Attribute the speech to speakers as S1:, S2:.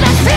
S1: だせ